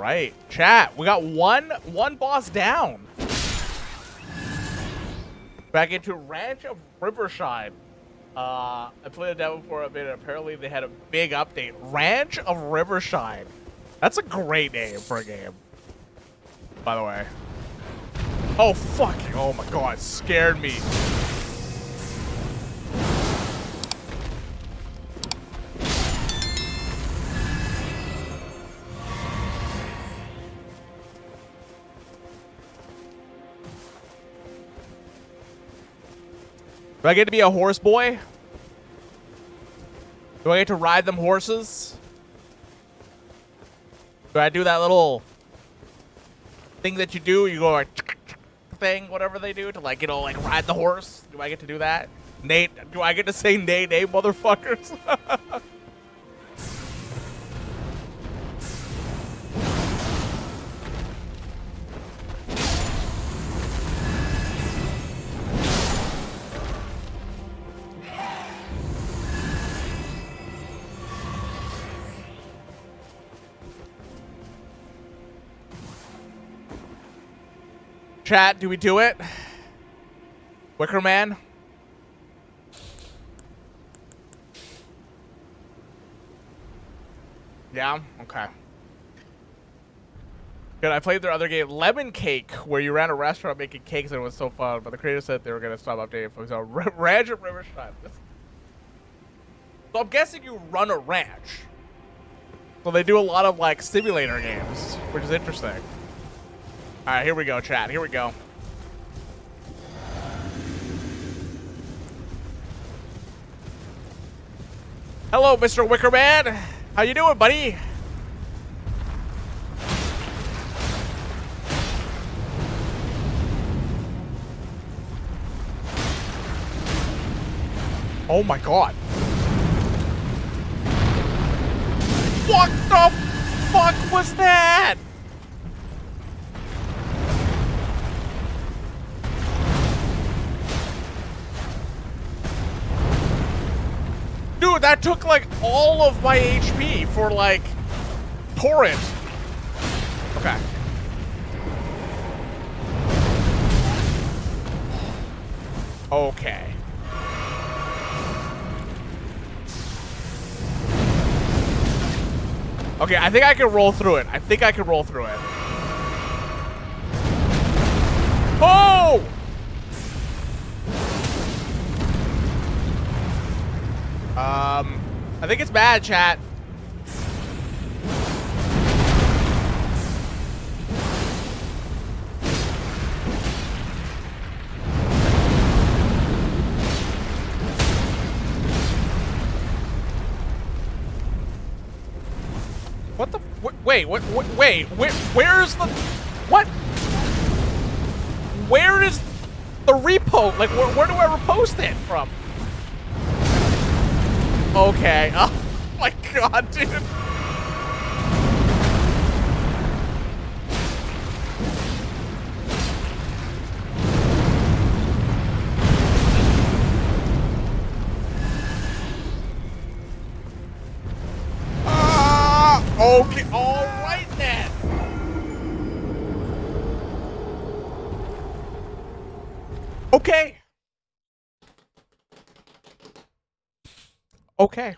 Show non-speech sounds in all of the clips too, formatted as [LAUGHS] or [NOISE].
right. Chat, we got one one boss down. Back into Ranch of Rivershine. Uh, I played a demo for a bit, and apparently they had a big update. Ranch of Rivershine. That's a great name for a game. By the way. Oh, fucking, oh my god, scared me. Do I get to be a horse boy? Do I get to ride them horses? Do I do that little thing that you do? You go like thing, whatever they do to like, you know, like ride the horse. Do I get to do that? Nate, do I get to say nay, nay, motherfuckers? [LAUGHS] Chat, do we do it? Wicker Man? Yeah? Okay. Good. I played their other game, Lemon Cake, where you ran a restaurant making cakes and it was so fun, but the creators said they were going to stop updating folks on Ranch Rivershine. So I'm guessing you run a ranch. So they do a lot of, like, simulator games, which is interesting. All right, here we go, chat. Here we go. Hello, Mr. Wickerman. How you doing, buddy? Oh my god. What the fuck was that? That took like all of my HP for like torrent. Okay. Okay. Okay, I think I can roll through it. I think I can roll through it. Oh! Um, I think it's bad, chat. What the? Wh wait, what? Wait, where? Where's the? What? Where is the repo? Like, where, where do I repost it from? Okay. [LAUGHS] Oh my god, dude. Ah, okay, all right then. Okay. Okay.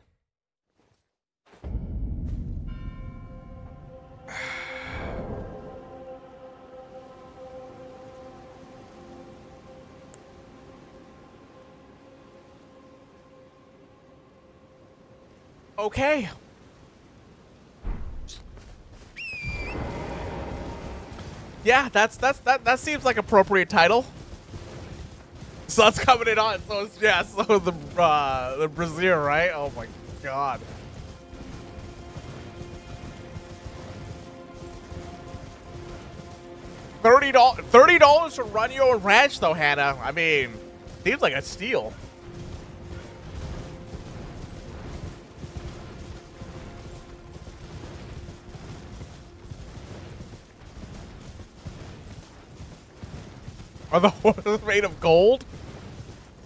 Okay. Yeah, that's that's that that seems like appropriate title. Sun's coming in on, so yeah, so the uh, the Brazier, right? Oh my god. Thirty dollars, thirty dollars to run your ranch, though, Hannah. I mean, seems like a steal. Are the [LAUGHS] horses made of gold?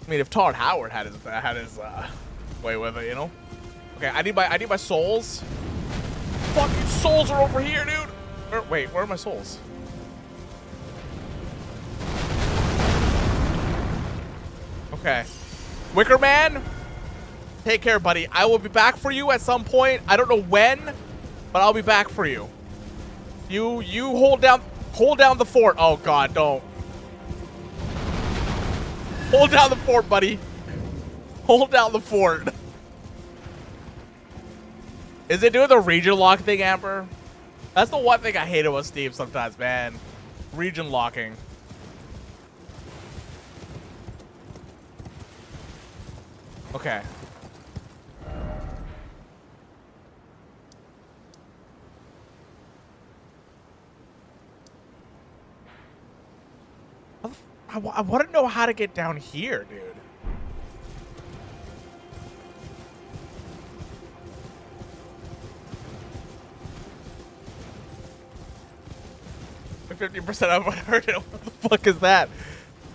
I mean, if Todd Howard had his had his uh, way with it, you know. Okay, I need my I need my souls. Fucking souls are over here, dude. Where, wait, where are my souls? Okay. Wicker Man, take care, buddy. I will be back for you at some point. I don't know when, but I'll be back for you. You you hold down hold down the fort. Oh god, don't. Hold down the fort, buddy. Hold down the fort. Is it doing the region lock thing, Amber? That's the one thing I hate about Steam sometimes, man. Region locking. Okay. I, I want to know how to get down here, dude. Fifty percent of what I heard. What the fuck is that?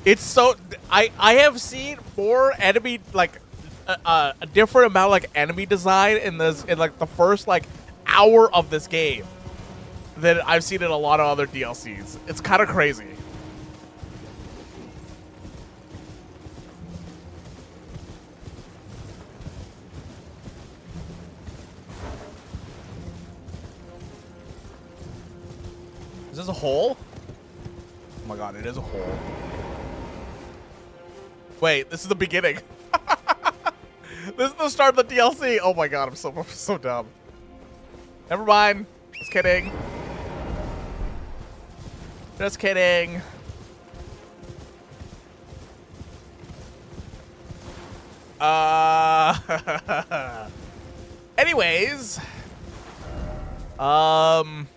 It's so I I have seen more enemy like a, a different amount like enemy design in this in like the first like hour of this game than I've seen in a lot of other DLCs. It's kind of crazy. Wait, this is the beginning. [LAUGHS] this is the start of the DLC. Oh my god, I'm so I'm [LAUGHS] so dumb. Never mind. Just kidding. Just kidding. Uh. [LAUGHS] Anyways. Um.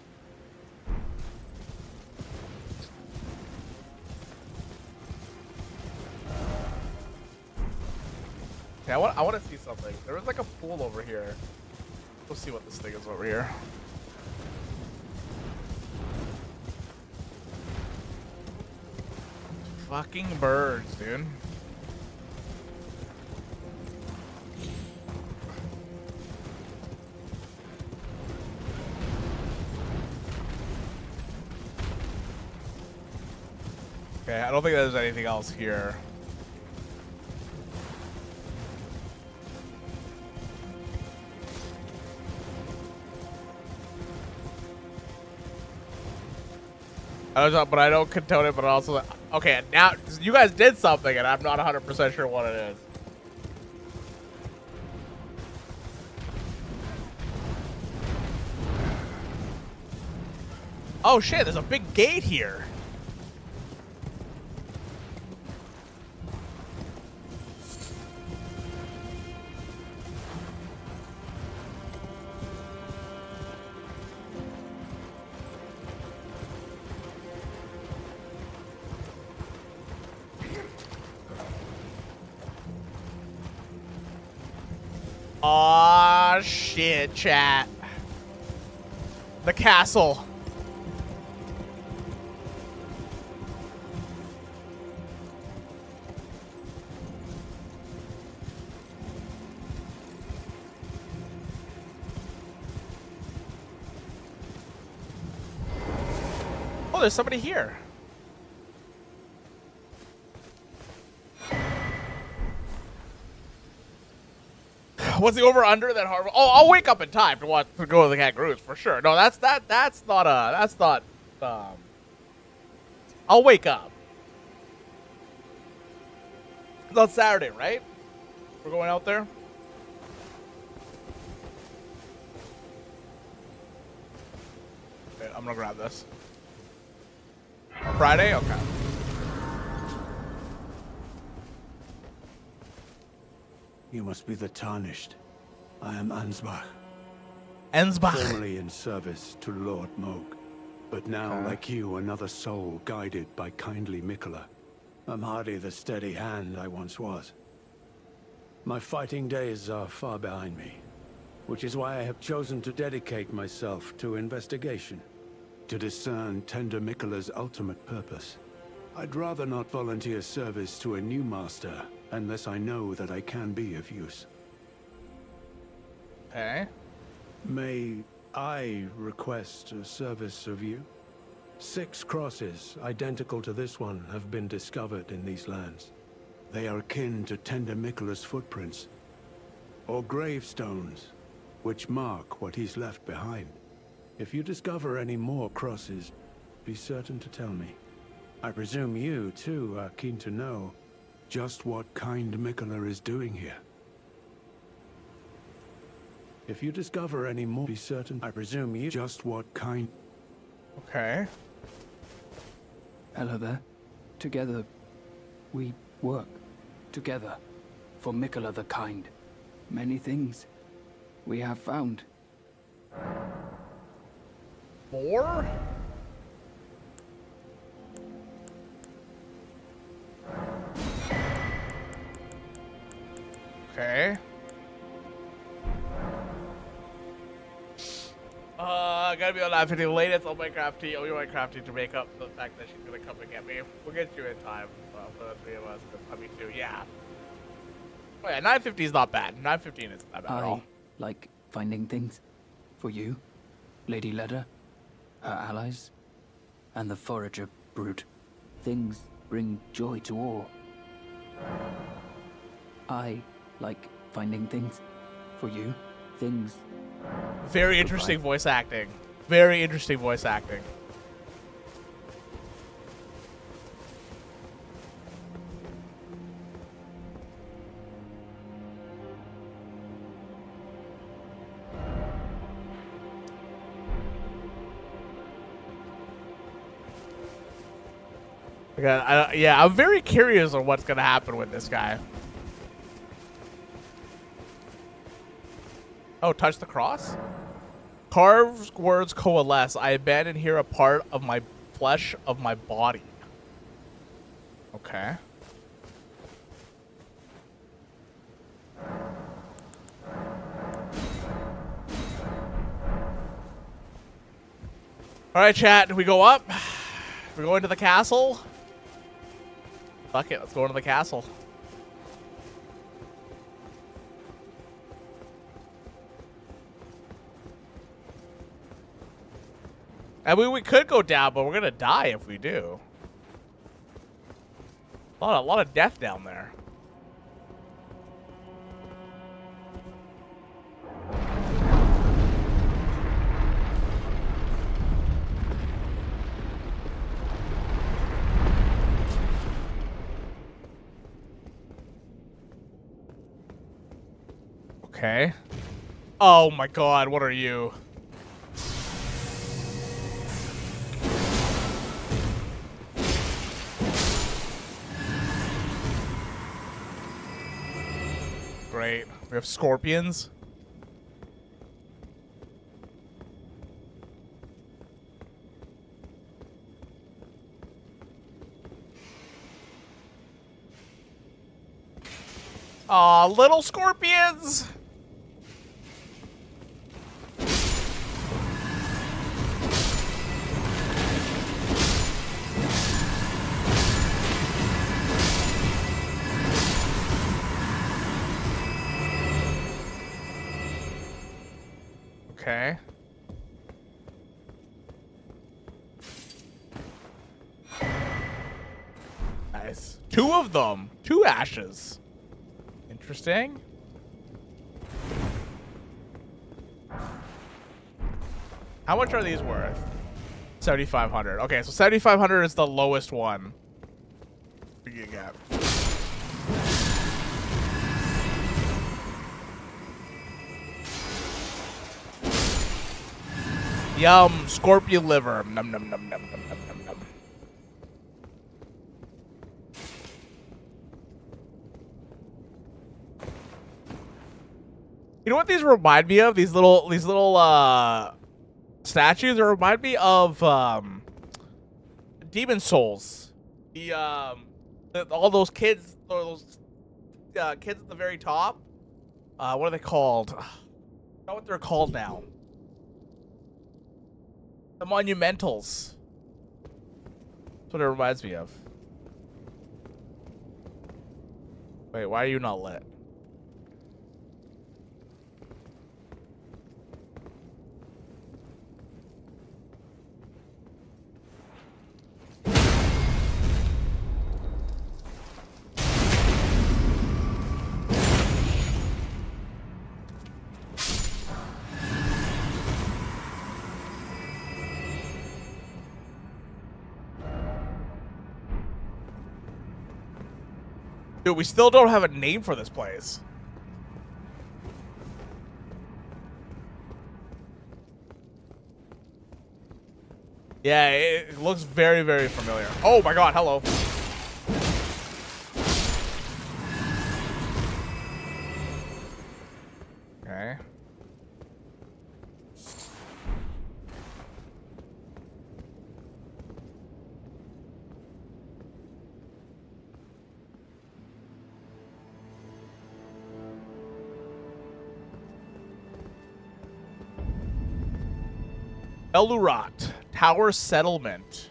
Okay, I want I want to see something. There was like a pool over here. Let's see what this thing is over here. Fucking birds, dude. Okay, I don't think there's anything else here. I don't, but I don't condone it. But also, okay, now you guys did something, and I'm not 100 percent sure what it is. Oh shit! There's a big gate here. Shit, chat. The castle. Oh, there's somebody here. What's the over under that hard? Oh, I'll wake up in time to watch to go to the kangaroos for sure. No, that's that that's not a that's not um I'll wake up. It's on Saturday, right? We're going out there? Okay, I'm gonna grab this. Friday? Okay. You must be the Tarnished. I am Ansbach, Ensbach. formerly in service to Lord Mohg, but now, like you, another soul guided by kindly Miquella. I'm hardly the steady hand I once was. My fighting days are far behind me, which is why I have chosen to dedicate myself to investigation, to discern Tender Miquella's ultimate purpose. I'd rather not volunteer service to a new master unless I know that I can be of use. Okay. May I request a service of you. Six crosses, identical to this one, have been discovered in these lands. They are akin to Tender Miquella's footprints, or gravestones, which mark what he's left behind. If you discover any more crosses, be certain to tell me. I presume you, too, are keen to know just what kind Miquella is doing here. If you discover any more, be certain. I presume you just what kind. Okay. Hello there. Together, we work. Together. For Miquella the Kind. Many things we have found. More? Okay. Uh, gotta be on 950 the latest on Minecraft T. Oh, you Minecraft to make up for the fact that she's gonna come and get me. We'll get you in time uh, for the three of us. I mean, too, yeah. Oh yeah, 950 is not bad. 915 is not bad at I all. like finding things. For you, Lady Leda, her allies, and the Forager Brood. Things bring joy to all. I like finding things. For you, things Very interesting voice acting. Very interesting voice acting. Okay, I, yeah, I'm very curious on what's gonna happen with this guy. Oh, touch the cross? Carved words coalesce. I abandon here a part of my flesh of my body. Okay. All right, chat. We go up? [SIGHS] We're going to the castle? Fuck it. Let's go into the castle. I mean, we could go down, but we're gonna die if we do. A lot, a lot of death down there. Okay. Oh my god, what are you? We have scorpions. Aw, little scorpions! Ashes. Interesting. How much are these worth? 7,500. Okay, so 7,500 is the lowest one. You get? Yum, scorpion liver. Num num num num num num num num. You know what these remind me of? These little these little uh statues they remind me of um Demon Souls. The um the, all those kids those uh, kids at the very top. Uh what are they called? I know what they're called now. The Monumentals. That's what it reminds me of. Wait, why are you not lit? Dude, we still don't have a name for this place. Yeah, it, looks very, very familiar. Oh my god, hello. Belurat, Tower Settlement.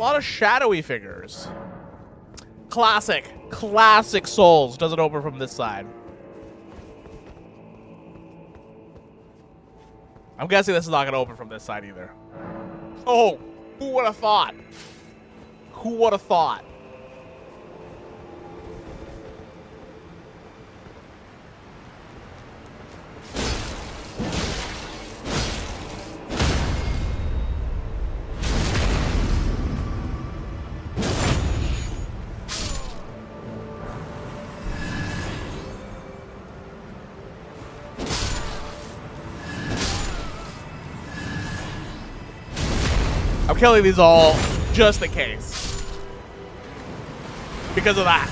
Lot of lot of shadowy figures. Classic, classic Souls Does it open from this side. I'm guessing this is not gonna open from this side either. Oh, who would have thought? Who would have thought? Killing these all just in case. Because of that.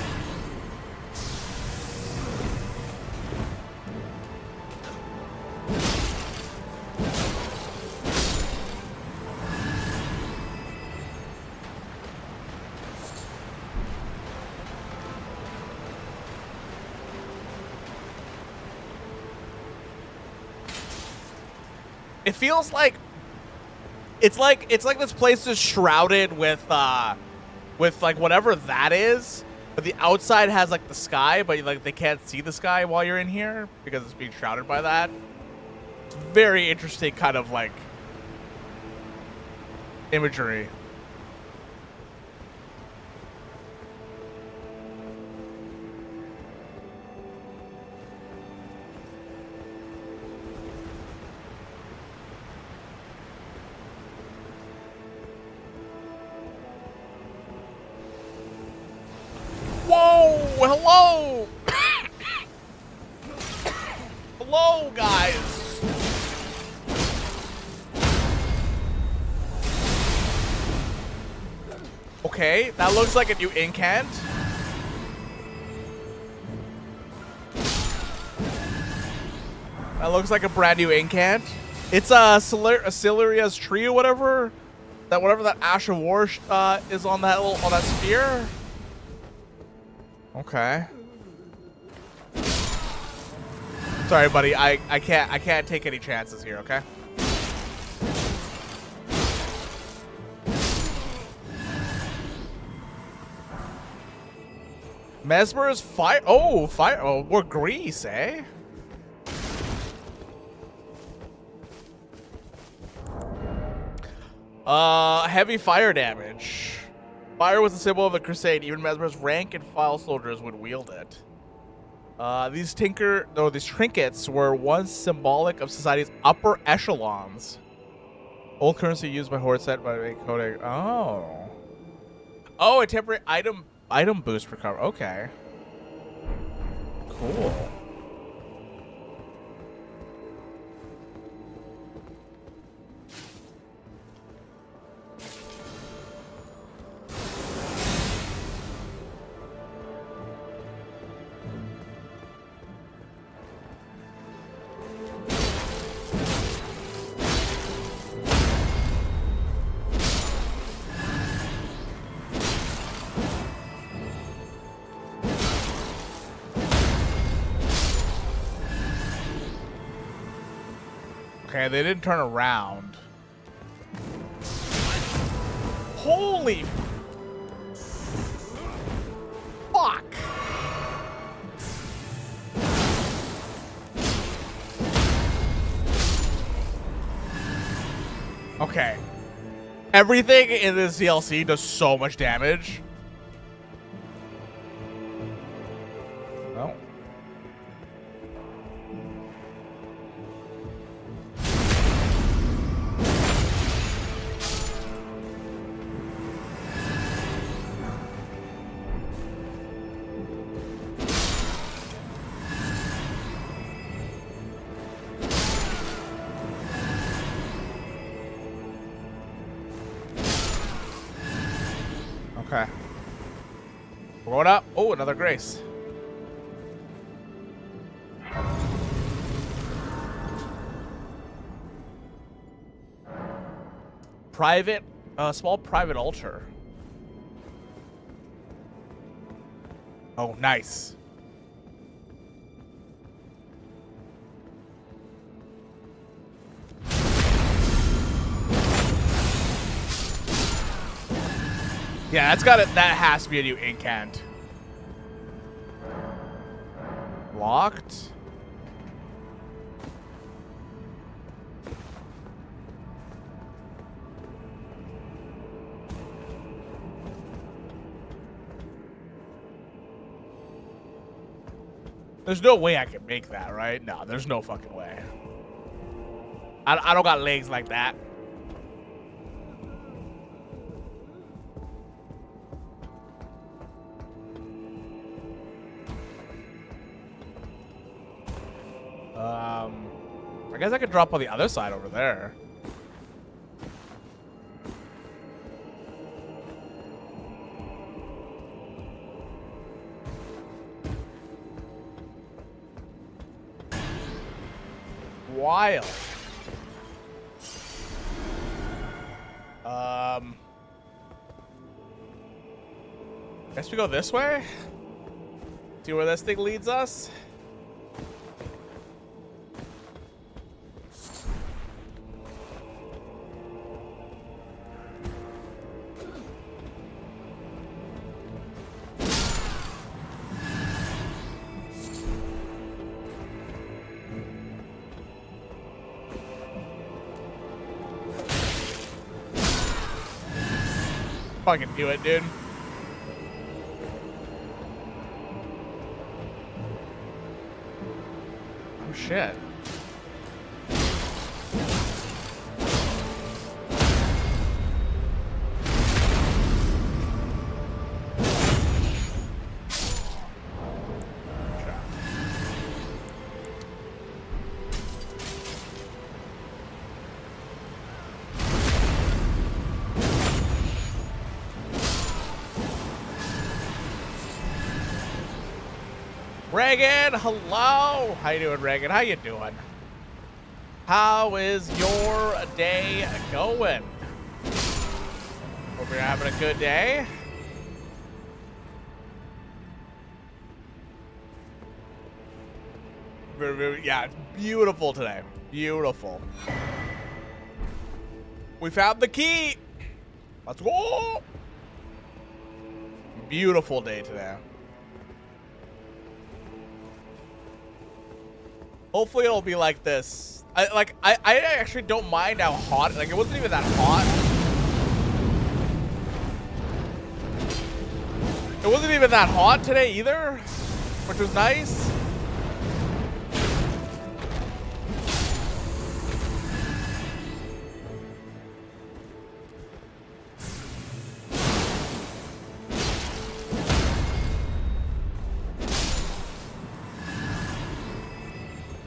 It feels like it's like it's like this place is shrouded with uh with like whatever that is but the outside has like the sky but like they can't see the sky while you're in here because it's being shrouded by that. It's very interesting kind of like imagery that looks like a new incant. That looks like a brand new incant. It's a, Celer- a Celeria's tree or whatever. That whatever that Ash of War uh, is on that little on that spear. Okay. Sorry, buddy. I I can't I can't take any chances here. Okay. Messmer's fire. Oh, fire. Oh, we're grease, eh? Uh, heavy fire damage. Fire was the symbol of the crusade. Even Messmer's rank and file soldiers would wield it. Uh, these tinker, no, these trinkets were once symbolic of society's upper echelons. Old currency used by Horde set by codec. Oh. Oh, a temporary item item boost recover. Okay. Cool. They didn't turn around. Holy fuck! Okay. Everything in this DLC does so much damage. Okay. We're going up. Oh, another grace. Private, uh, small private altar. Oh, nice. Yeah, that's got it. That has to be a new incant. Locked. There's no way I can make that, right? No, there's no fucking way. I, I don't got legs like that. I guess I could drop on the other side over there. Wild. Um, guess we go this way. See where this thing leads us. Fucking do it, dude. Oh shit. Reagan, hello. How you doing, Reagan? How you doing? How is your day going? Hope you're having a good day. Yeah, it's beautiful today. Beautiful. We found the key. Let's go. Beautiful day today. Hopefully it'll be like this. I like I, I actually don't mind how hot like it wasn't even that hot. It wasn't even that hot today either, which was nice.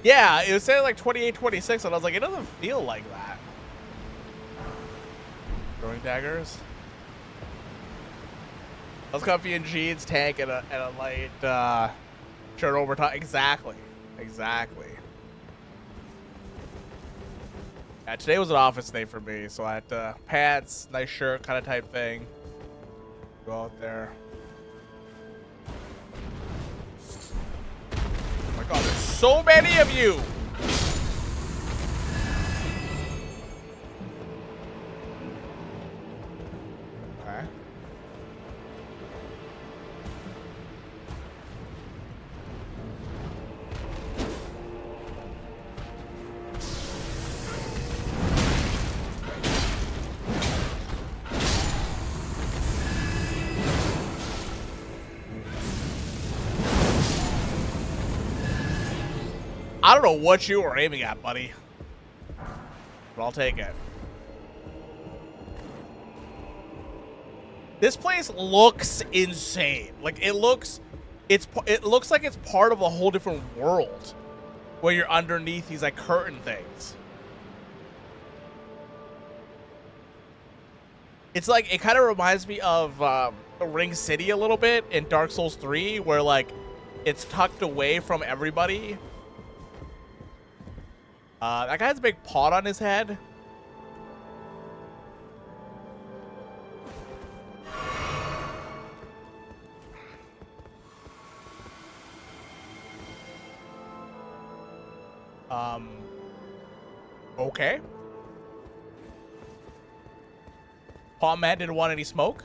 Yeah, it was saying like 28, 26, and I was like, it doesn't feel like that. Throwing daggers. I was comfy in jeans, tank, and a, and a light uh, shirt over top. Exactly. Exactly. Yeah, today was an office day for me, so I had uh, pants, nice shirt kind of type thing. Go out there. Oh my god, so many of you! Know what you were aiming at, buddy. But I'll take it. This place looks insane. Like it looks it's it looks like it's part of a whole different world where you're underneath these like curtain things. It's like it kind of reminds me of um, Ring City a little bit in Dark Souls 3 where like it's tucked away from everybody. Uh, that guy has a big pot on his head. Um, okay. Pot Man didn't want any smoke.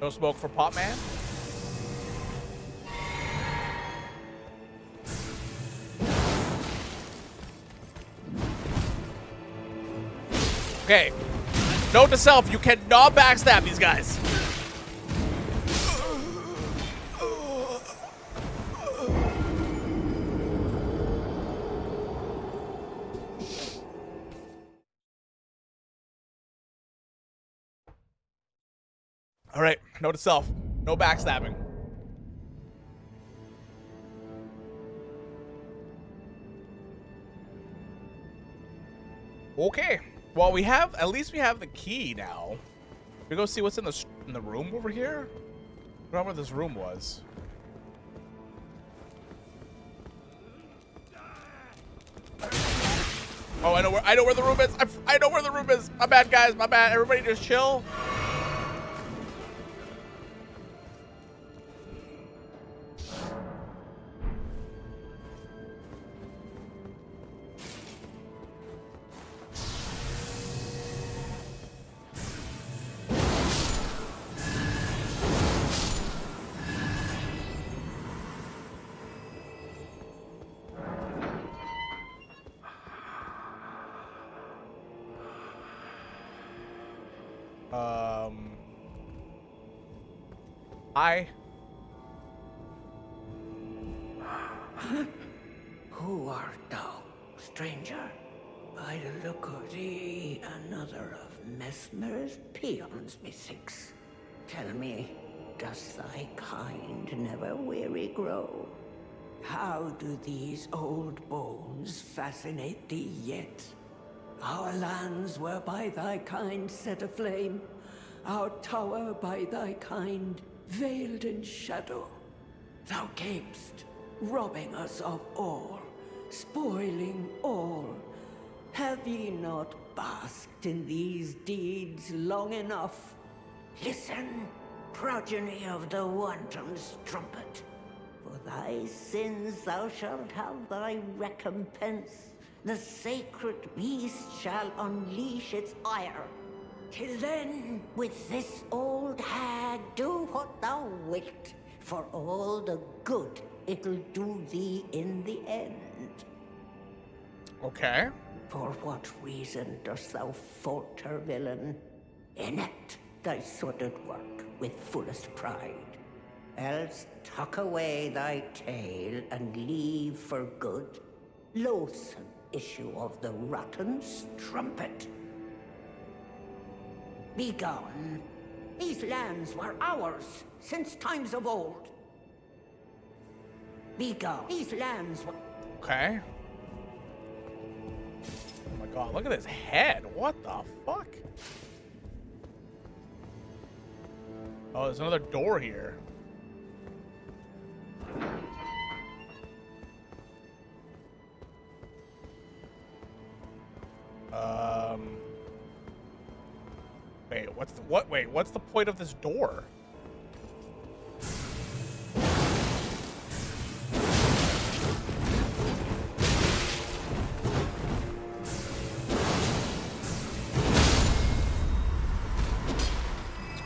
No smoke for Pot Man. Okay. Note to self, you cannot backstab these guys. All right, note to self, no backstabbing. Okay. Well, we have at least we have the key now. We go see what's in the in the room over here. I know where this room was. Oh, I know where I know where the room is. I, I know where the room is. My bad, guys. My bad. Everybody, just chill. Tell me, does thy kind never weary grow? How do these old bones fascinate thee yet? Our lands were by thy kind set aflame, our tower by thy kind veiled in shadow. Thou camest, robbing us of all, spoiling all. Have ye not basked in these deeds long enough? Listen, progeny of the wanton's trumpet. For thy sins thou shalt have thy recompense. The sacred beast shall unleash its ire. Till then, with this old hag, do what thou wilt, for all the good it'll do thee in the end. Okay. For what reason dost thou falter, villain? Enact thy sordid work with fullest pride. Else tuck away thy tale and leave for good loathsome issue of the rotten strumpet. Begone. These lands were ours since times of old. Begone. These lands were... Okay. Oh my god, look at his head. What the fuck? Oh, there's another door here. Um. Wait, what's the what? Wait, what's the point of this door?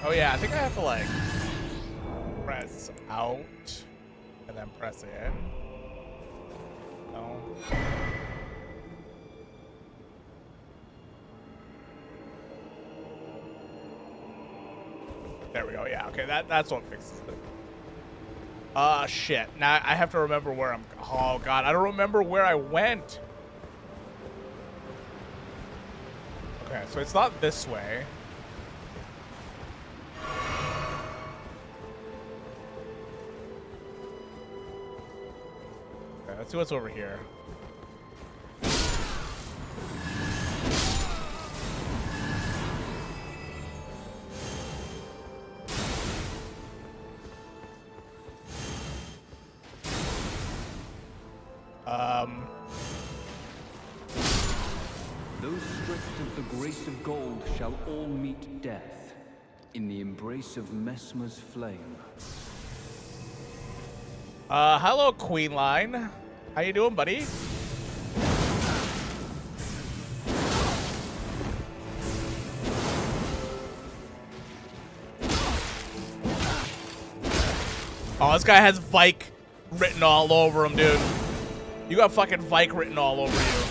Oh yeah, I think I have to like press out and then press in. No. There we go. Yeah. Okay. That that's what fixes it. Ah, shit. Now I have to remember where I'm... Oh, God. I don't remember where I went. Okay, so it's not this way. See what's over here. Um, Those stripped of the grace of gold shall all meet death in the embrace of Messmer's flame. uh, hello, Queen Line. How you doing, buddy? Oh, this guy has Vyke written all over him, dude. You got fucking Vyke written all over you.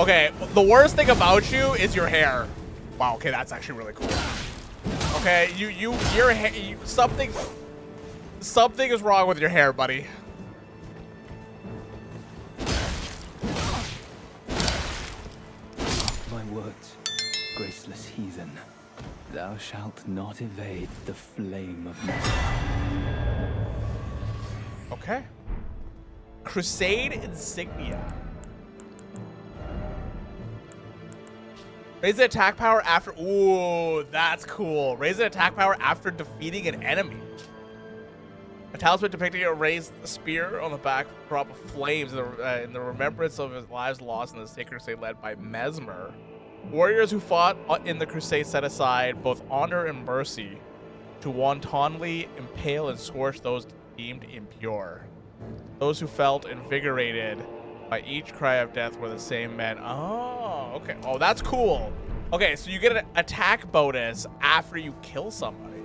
Okay, the worst thing about you is your hair. Wow, okay, that's actually really cool. Okay, you, you, your hair, you, something, something is wrong with your hair, buddy. My words, graceless heathen. Thou shalt not evade the flame of Messmer. Okay. Crusade insignia. Raise the attack power after. Ooh, that's cool. Raise the attack power after defeating an enemy. A talisman depicting a raised spear on the backdrop of flames in the, uh, in the remembrance of his lives lost in the sacred crusade led by Messmer. Warriors who fought in the crusade set aside both honor and mercy to wantonly impale and scorch those deemed impure. Those who felt invigorated by each cry of death were the same men. Oh, okay. Oh, that's cool. Okay, so you get an attack bonus after you kill somebody.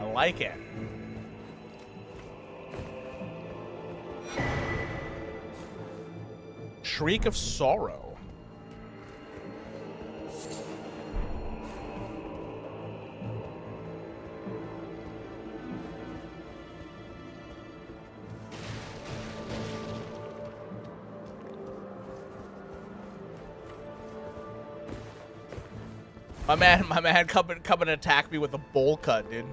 I like it. Shriek of Sorrow. My man, my man, come and and attack me with a bowl cut, dude.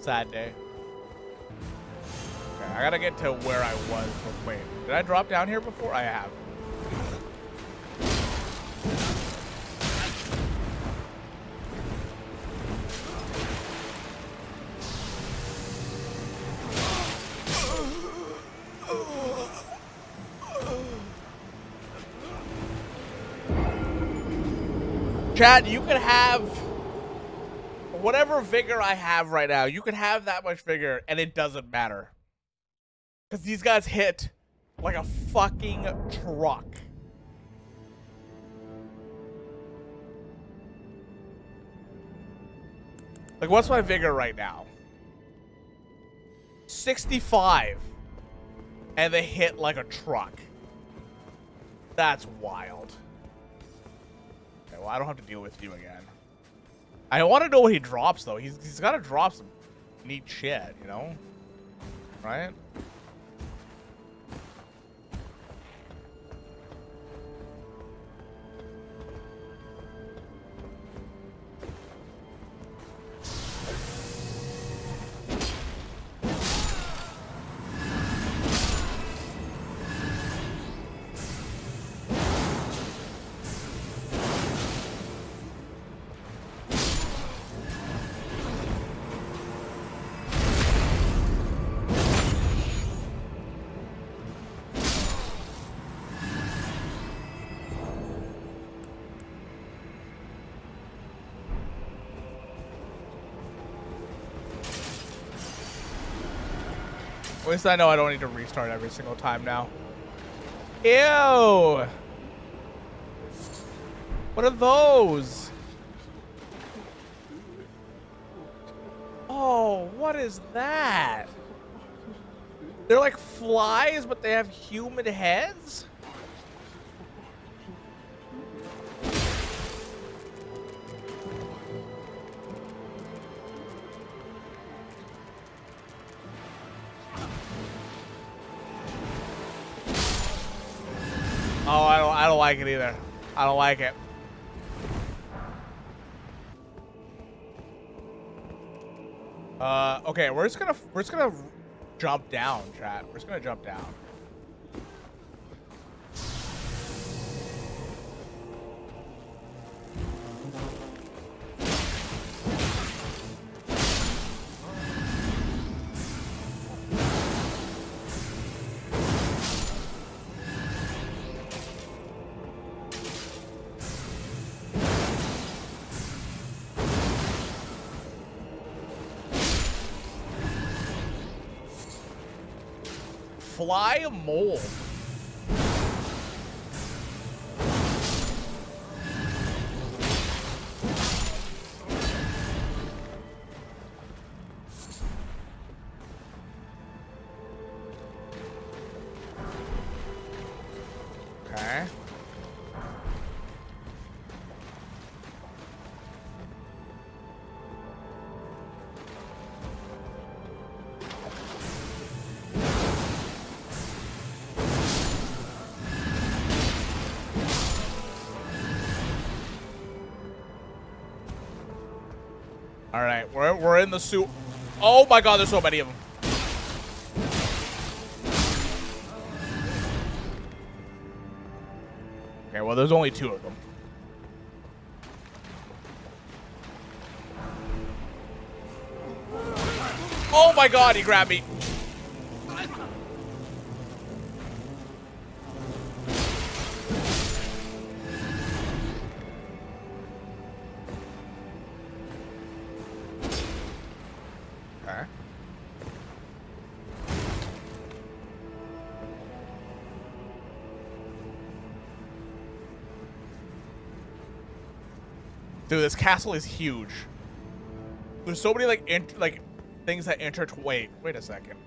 Sad day. Okay, I gotta get to where I was. Wait, did I drop down here before? I have. Chad, you could have whatever vigor I have right now. You could have that much vigor, and it doesn't matter. Because these guys hit like a fucking truck. Like, what's my vigor right now? 65. And they hit like a truck. That's wild. Well, I don't have to deal with you again. I want to know what he drops, though. He's, he's got to drop some neat shit, you know? Right? Least I know I don't need to restart every single time now. Ew! What are those? Oh, what is that? They're like flies, but they have human heads? I don't I don't like it either. I don't like it. Uh, okay, we're just gonna we're just gonna jump down, chat. We're just gonna jump down. Fly a mole. We're in the suit. Oh my god, there's so many of them. Okay, well, there's only two of them. Oh my god, he grabbed me. Dude, this castle is huge. There's so many like like things that enter. Wait, wait a second.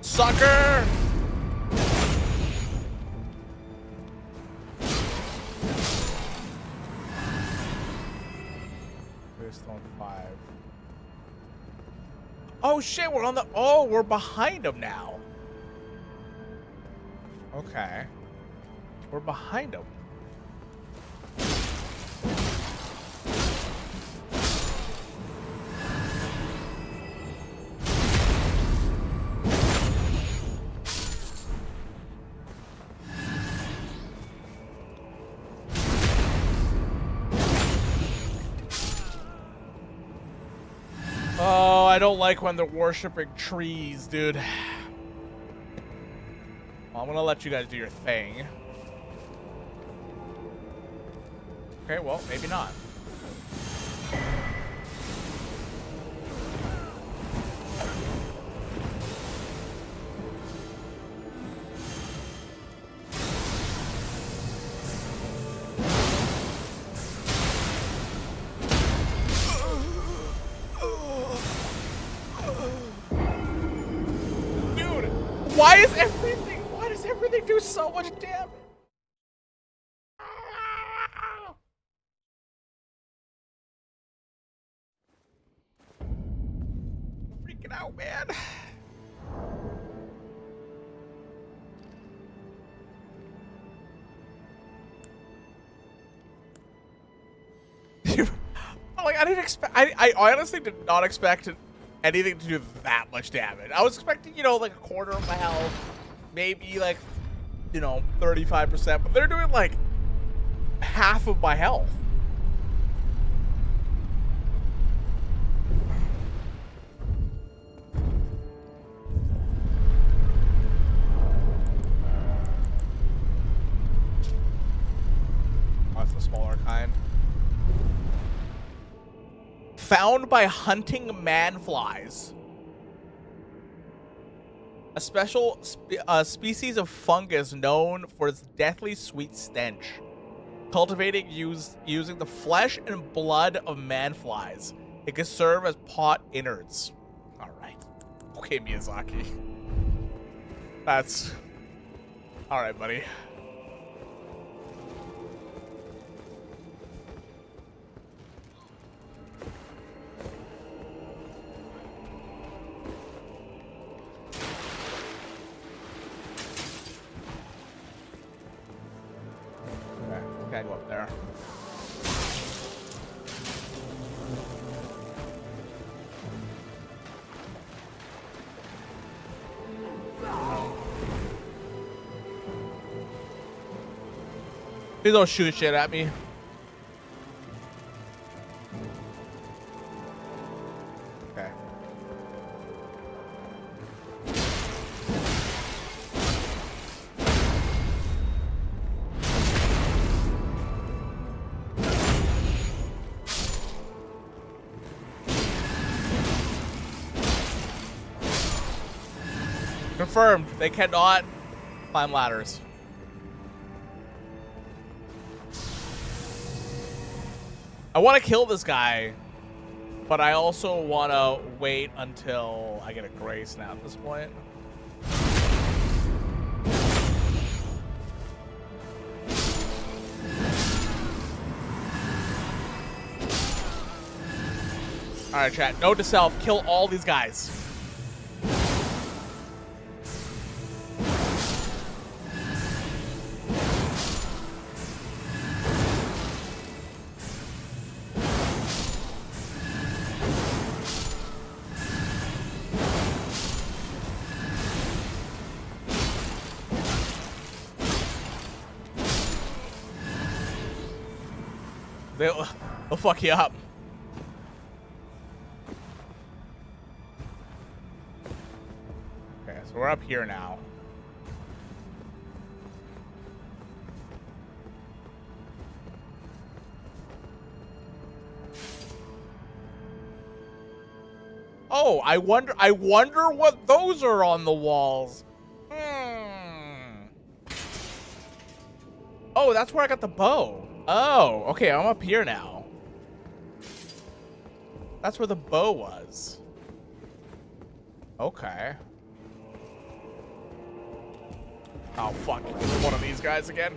Sucker! Shit, we're on the oh, we're behind them now. Okay. We're behind them. Like when they're worshiping trees, dude. Well, I'm gonna let you guys do your thing. Okay, well, maybe not. Out, man. [SIGHS] like I didn't expect. I, I honestly did not expect anything to do that much damage. I was expecting, you know, like a quarter of my health, maybe like, you know, thirty-five percent. But they're doing like half of my health. Found by hunting manflies. A special spe uh, species of fungus known for its deathly sweet stench. cultivating use, using the flesh and blood of manflies. It can serve as pot innards. All right. Okay, Miyazaki. That's... All right, buddy. Please don't shoot shit at me. Okay. Confirmed. They cannot climb ladders. I want to kill this guy, but I also want to wait until I get a grace now at this point. Alright, chat. Note to self, kill all these guys. Fuck you up. Okay, so we're up here now. Oh, I wonder I wonder what those are on the walls. Hmm. Oh, that's where I got the bow. Oh, okay, I'm up here now. That's where the bow was. Okay. Oh, fuck. One of these guys again.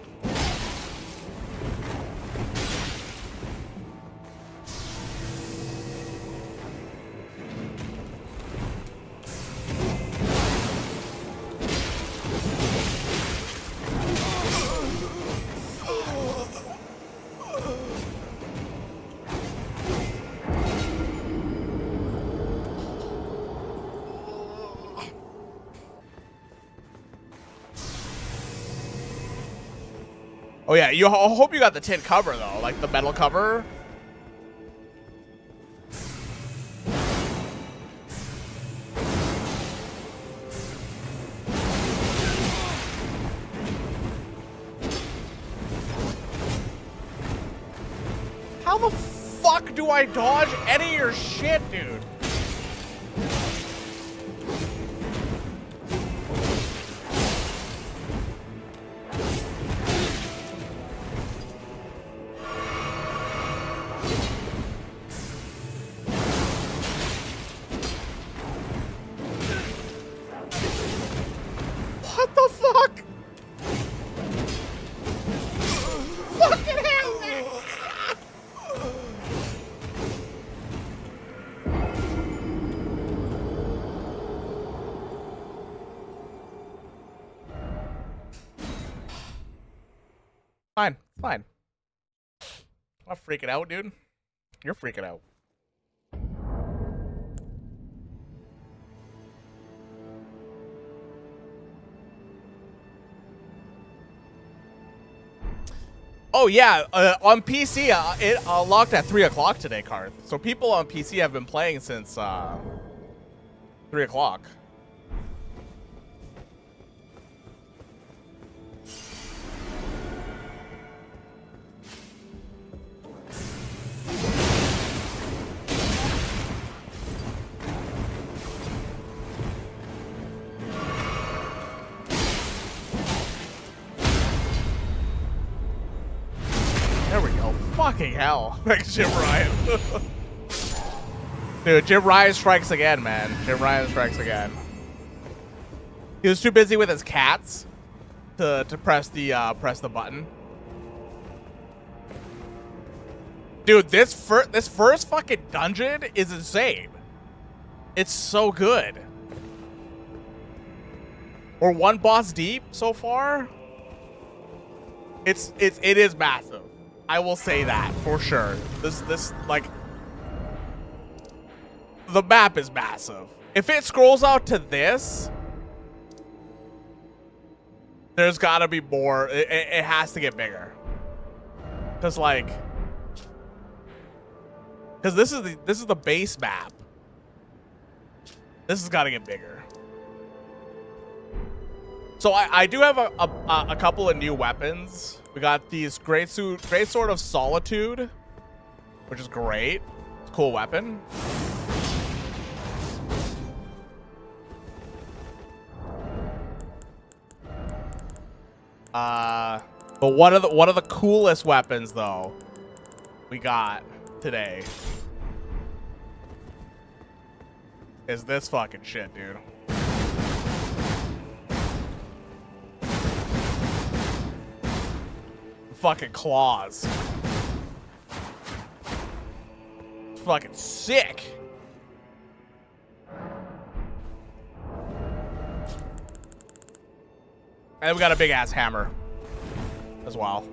Oh yeah, you I hope you got the tin cover though, like the metal cover. How the fuck do I dodge any of your shit, dude? Freaking out, dude. You're freaking out. Oh yeah, uh, on PC, uh, it uh, locked at three o'clock today, Karth. So people on PC have been playing since uh, three o'clock. Fucking hell. [LAUGHS] Like Jim Ryan. [LAUGHS] Dude, Jim Ryan strikes again, man. Jim Ryan strikes again. He was too busy with his cats to to press the uh, press the button. Dude, this fir this first fucking dungeon is insane. It's so good. We're one boss deep so far. It's it's it is massive. I will say that for sure. This this like the map is massive. If it scrolls out to this, there's got to be more. It, it, it has to get bigger. Cause like, cause this is the this is the base map. This has got to get bigger. So I, I do have a, a, a couple of new weapons. We got these great suit, great sword of solitude, which is great. It's a cool weapon. Uh, but one of the one of the coolest weapons though we got today is this fucking shit, dude. Fucking claws. Fucking sick. And we got a big ass hammer as well.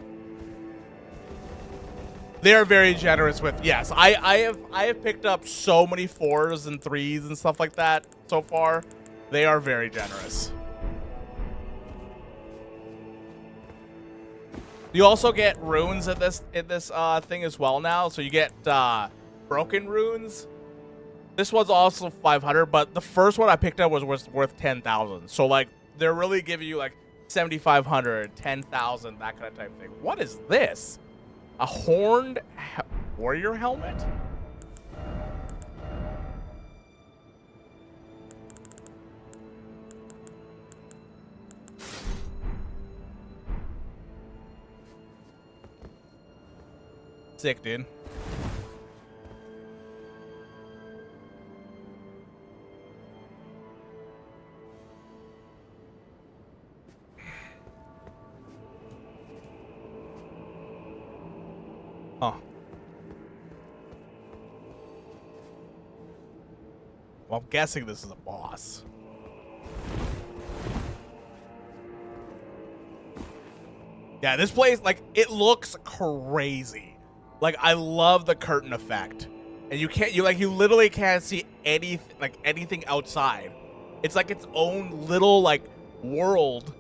They're very generous with yes. I I have I have picked up so many fours and threes and stuff like that so far. They are very generous. You also get runes at this in this uh, thing as well now. So you get uh, broken runes. This one's also 500, but the first one I picked up was worth, worth 10,000. So like they're really giving you like 7,500, 10,000, that kind of type thing. What is this? A horned he warrior helmet? Sick, dude. Huh. Well, I'm guessing this is a boss. Yeah, this place, like, it looks crazy. Like, I love the curtain effect. And you can't, you, like, you literally can't see anything, like, anything outside. It's like its own little, like, world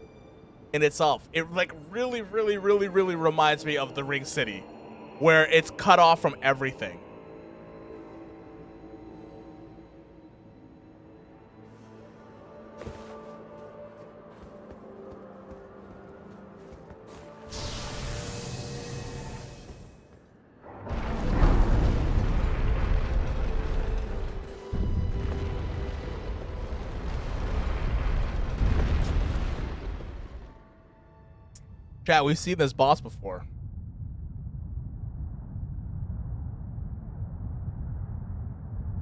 in itself. It, like, really, really, really, really reminds me of the Ringed City where it's cut off from everything. Chat, we've seen this boss before.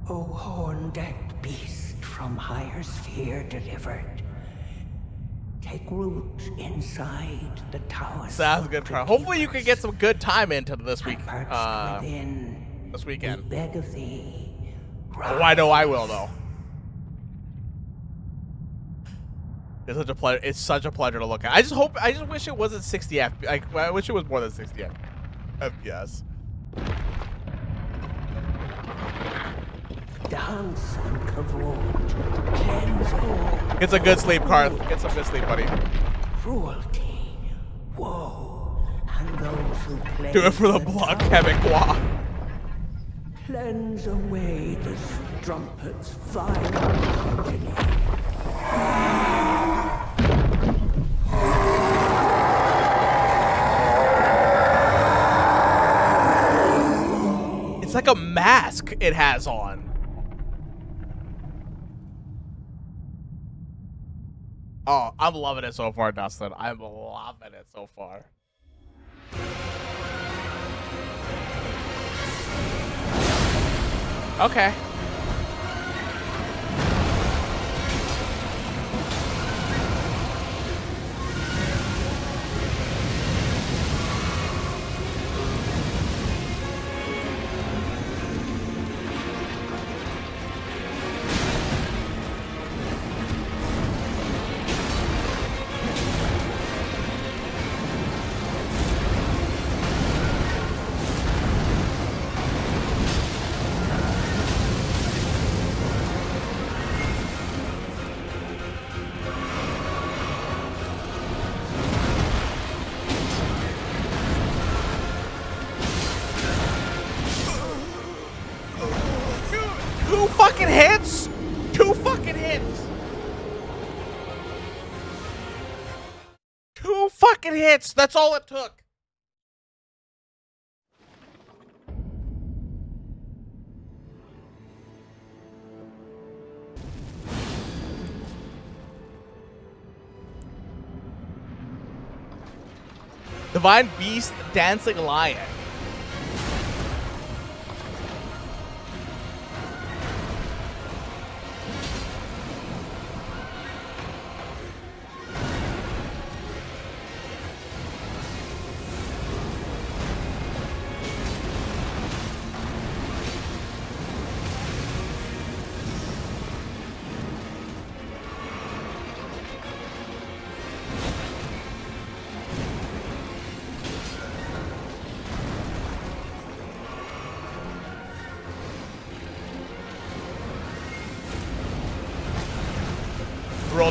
O horn-decked beast from higher sphere delivered, take root inside the tower. Sounds good. Try. Hopefully, you can get some good time into this week. Uh, within, this we weekend. beg of thee. Oh, I know I will though. It's such a pleasure. It's such a pleasure to look at. I just hope. I just wish it wasn't 60 F. Like I wish it was more than 60 F. FPS. Dance and kavod, cleanse all good sleep, Karth. Get some good sleep, buddy. cruelty, woe, and those who play Do it for the blood Quebecois. Cleanse away the strumpet's vile like a mask it has on. Oh, I'm loving it so far, Dustin. I'm loving it so far. Okay. Hits. That's all it took. Divine Beast Dancing Lion.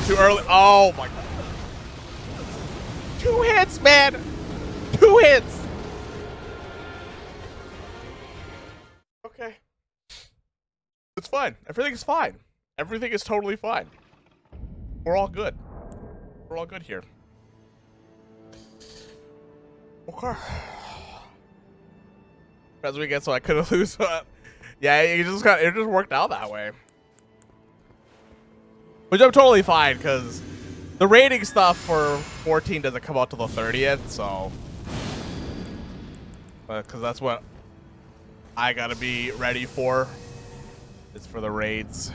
Too early. Oh my god. Two hits, man. Two hits. Okay. It's fine. Everything's fine. Everything is totally fine. We're all good. We're all good here. Okay. [SIGHS] As we get so I couldn't [LAUGHS] lose. Uh, yeah, it just got it just worked out that way. Which I'm totally fine, because the rating stuff for 14 doesn't come out till the 30th, so... Because that's what I gotta be ready for. Is for the raids.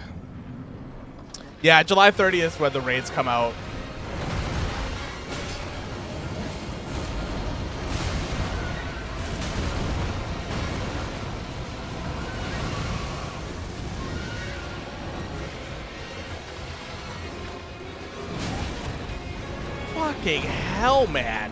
Yeah, July 30th is when the raids come out. Fucking hell, man.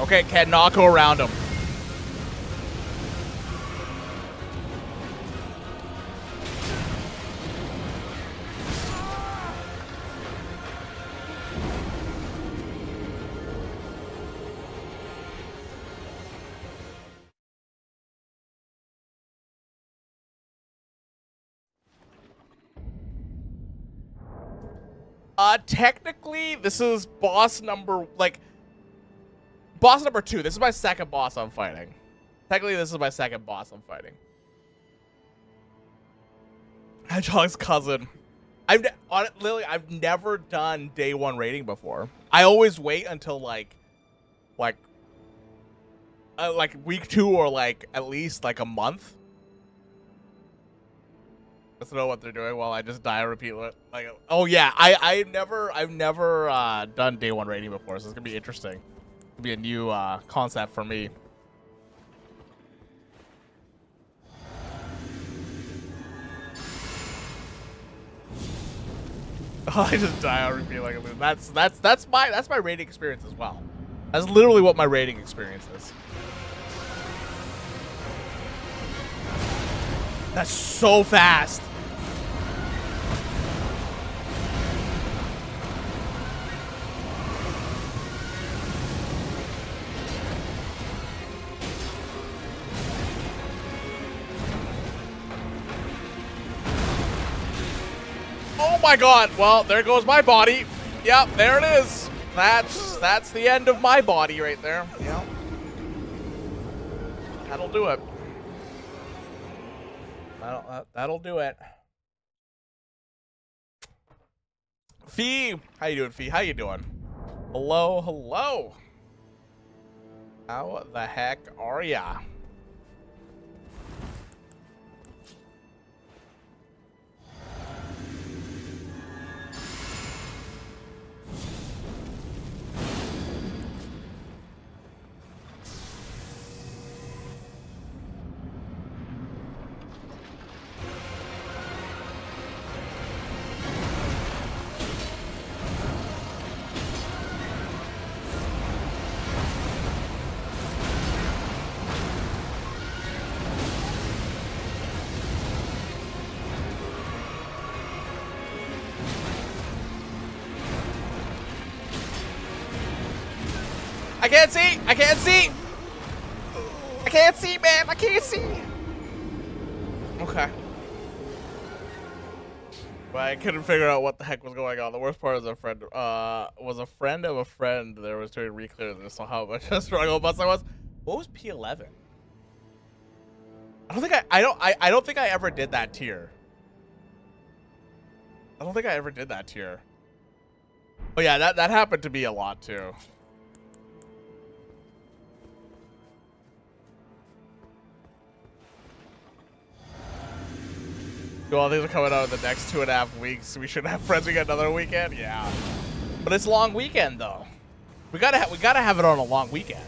Okay, Ken, not go around him. Technically, this is boss number, like, boss number two. This is my second boss I'm fighting. Technically, this is my second boss I'm fighting. Hedgehog's cousin. I've on literally I've never done day one rating before. I always wait until like, like, uh, like week two or like at least like a month. Let's know what they're doing while I just die repeat it. Like, oh yeah, I I never I've never uh, done day one rating before, so it's gonna be interesting. It'll be a new uh, concept for me. [LAUGHS] I just die on repeat like a loon. That's that's that's my that's my rating experience as well. That's literally what my rating experience is. That's so fast. My god. Well, there goes my body. Yep, there it is. That's that's the end of my body right there. Yep. That'll do it. That'll, that, that'll do it. Fee, how you doing, Fee? How you doing? Hello, hello. How the heck are ya? I can't see! I can't see! I can't see, man! I can't see! Okay. But I couldn't figure out what the heck was going on. The worst part is a friend uh was a friend of a friend that was doing reclears this saw how much [LAUGHS] a struggle bus I was. What was P11? I don't think I I don't I, I don't think I ever did that tier. I don't think I ever did that tier. Oh yeah, that that happened to me a lot too. Well, these are coming out in the next two and a half weeks. We should have friends. We get another weekend. Yeah, but it's a long weekend though. We gotta we gotta have it on a long weekend.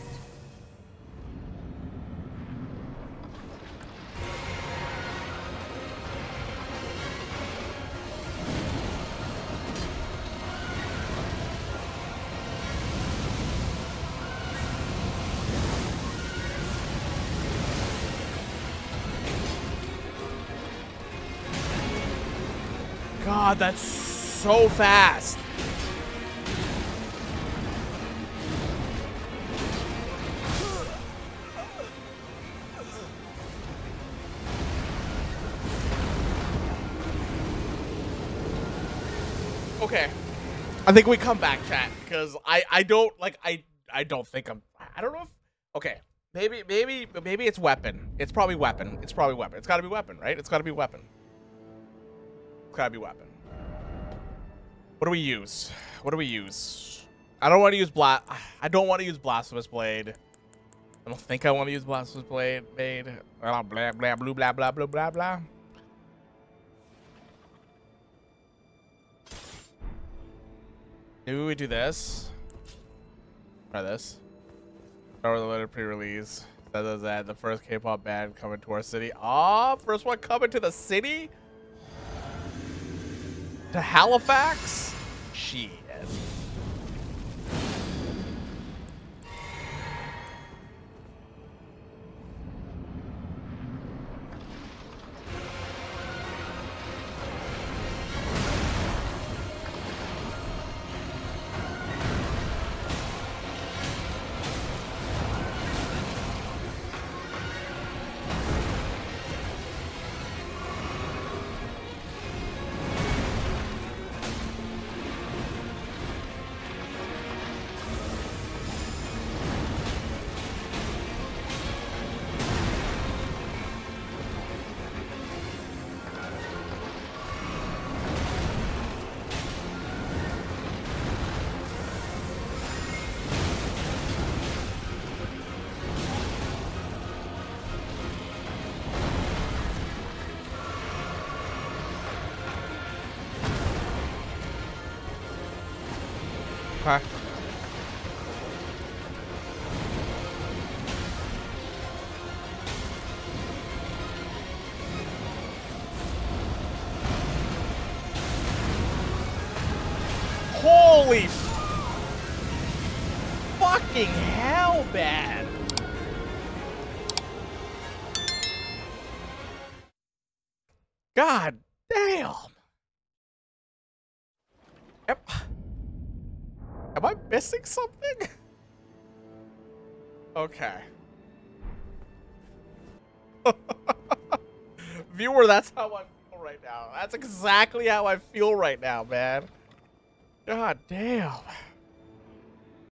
God, that's so fast. Okay. I think we come back, chat, because I I don't like I I don't think I'm I don't know if okay maybe maybe maybe it's weapon. It's probably weapon. It's probably weapon. It's got to be weapon, right? It's got to be weapon. It's gotta be weapon. What do we use? What do we use? I don't want to use bla- I don't want to use blasphemous blade. I don't think I want to use blasphemous blade. Blade. Blah blah blah blah blah blah blah blah blah. Maybe we do this. Try this. Or the letter pre-release. That does that. The first K-pop band coming to our city. Ah, oh, first one coming to the city. To Halifax. Shit. Missing something? [LAUGHS] okay. [LAUGHS] Viewer, that's how I feel right now. That's exactly how I feel right now, man. God damn.